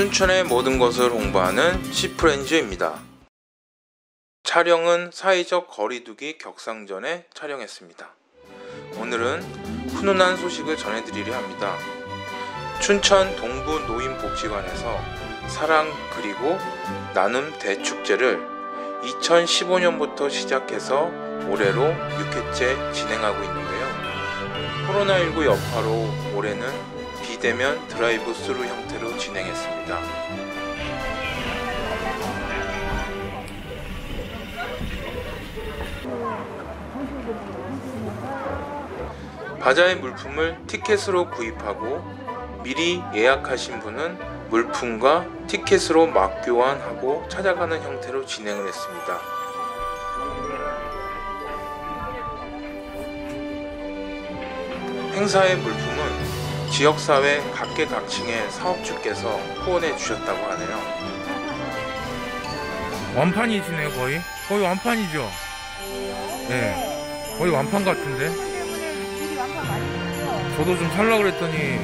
춘천의 모든 것을 홍보하는 시프렌즈입니다. 촬영은 사회적 거리두기 격상전에 촬영했습니다. 오늘은 훈훈한 소식을 전해드리려 합니다. 춘천 동부 노인복지관에서 사랑 그리고 나눔 대축제를 2015년부터 시작해서 올해로 6회째 진행하고 있는데요. 코로나19 여파로 올해는 비대면 드라이브 스루 형태로 진행했습니다. 바자회 물품을 티켓으로 구입하고 미리 예약하신 분은 물품과 티켓으로 맞교환하고 찾아가는 형태로 진행을 했습니다. 행사의 물품은 지역사회 각계각층의 사업주께서 후원해 주셨다고 하네요. 완판이시네요 거의 거의 완판이죠 네 거의 완판 같은데. 저도 좀 살라고 그랬더니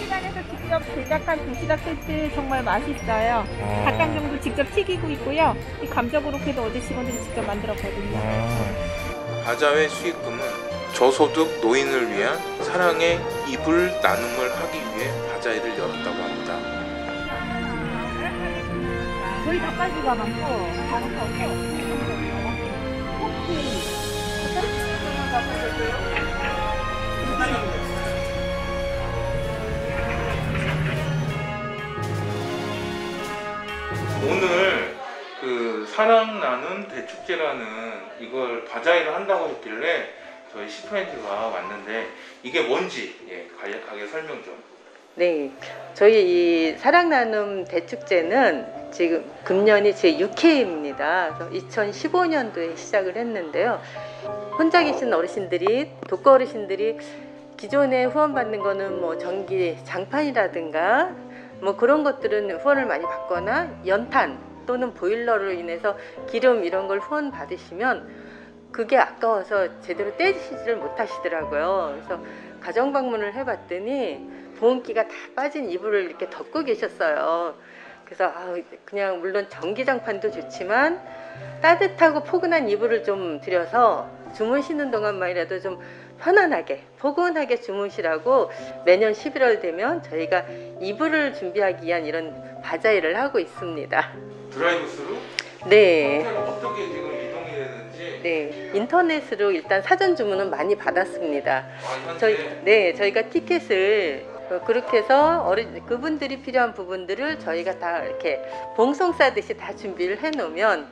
시간에서 직접 제작한 도시락 세트 정말 맛있어요. 아, 닭강정도 직접 튀기고 있고요. 이 감자 고로케도 어제 직원들이 직접 만들었거든요. 아, 바자회 수익금은 저소득 노인을 위한 사랑의 이불 나눔을 하기 위해 바자회를 열었다고 합니다. 저희 닭가지가 많고 다른 거 없고 혹시 오늘 그 사랑 나눔 대축제라는 이걸 바자회를 한다고 했길래 저희 시프렌즈가 왔는데 이게 뭔지 예, 간략하게 설명 좀. 네, 저희 이 사랑 나눔 대축제는 지금 금년이 제 6회입니다. 2015년도에 시작을 했는데요. 혼자 계신 어르신들이 독거 어르신들이 기존에 후원받는 거는 뭐 전기 장판이라든가 뭐 그런 것들은 후원을 많이 받거나 연탄 또는 보일러로 인해서 기름 이런 걸 후원 받으시면 그게 아까워서 제대로 떼시지를 못하시더라고요. 그래서 가정 방문을 해봤더니 보온기가 다 빠진 이불을 이렇게 덮고 계셨어요. 그래서 아, 그냥 물론 전기장판도 좋지만 따뜻하고 포근한 이불을 좀 들여서 주무시는 동안만이라도 좀 편안하게 포근하게 주무시라고 매년 11월 되면 저희가 이불을 준비하기 위한 이런 바자회를 하고 있습니다. 드라이브 스루? 네. 네. 인터넷으로 일단 사전 주문은 많이 받았습니다. 저희 네 저희가 티켓을 어, 그렇게 해서 어른 그분들이 필요한 부분들을 저희가 다 이렇게 봉송 싸듯이 다 준비를 해 놓으면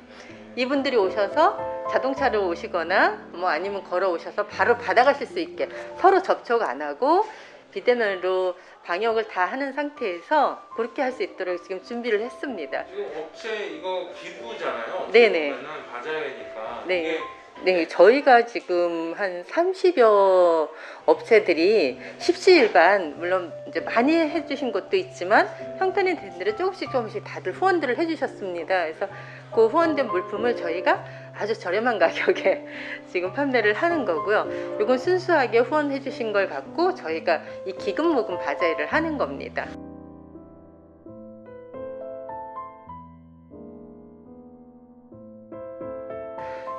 이분들이 오셔서 자동차로 오시거나 뭐 아니면 걸어 오셔서 바로 받아가실 수 있게 서로 접촉 안 하고 비대면으로 방역을 다 하는 상태에서 그렇게 할 수 있도록 지금 준비를 했습니다. 지금 업체 이거 기부잖아요. 네네. 그러면은 바자회니까 네. 네, 저희가 지금 한 30여 업체들이 십시일반 물론 이제 많이 해주신 것도 있지만 형편이 된 대로 조금씩 조금씩 다들 후원들을 해주셨습니다. 그래서 그 후원된 물품을 저희가 아주 저렴한 가격에 지금 판매를 하는 거고요. 이건 순수하게 후원해 주신 걸 갖고 저희가 이 기금 모금 바자회를 하는 겁니다.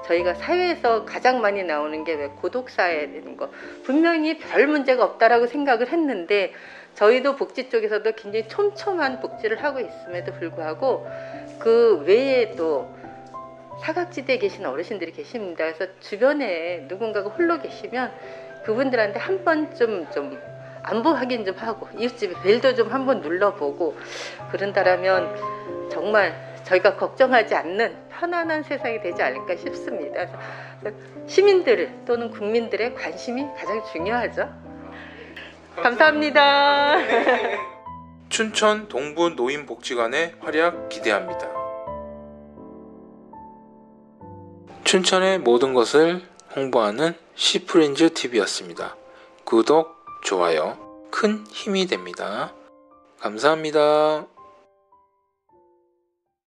저희가 사회에서 가장 많이 나오는 게 왜 고독사에 되는 거 분명히 별 문제가 없다라고 생각을 했는데 저희도 복지 쪽에서도 굉장히 촘촘한 복지를 하고 있음에도 불구하고 그 외에도 사각지대에 계신 어르신들이 계십니다. 그래서 주변에 누군가가 홀로 계시면 그분들한테 한 번쯤 좀 안부 확인 좀 하고 이웃집에 벨도 좀 한번 눌러보고 그런다라면 정말 저희가 걱정하지 않는 편안한 세상이 되지 않을까 싶습니다. 시민들 또는 국민들의 관심이 가장 중요하죠. 감사합니다. 춘천 동부 노인복지관의 활약 기대합니다. 춘천의 모든 것을 홍보하는 시프렌즈 TV였습니다. 구독, 좋아요, 큰 힘이 됩니다. 감사합니다.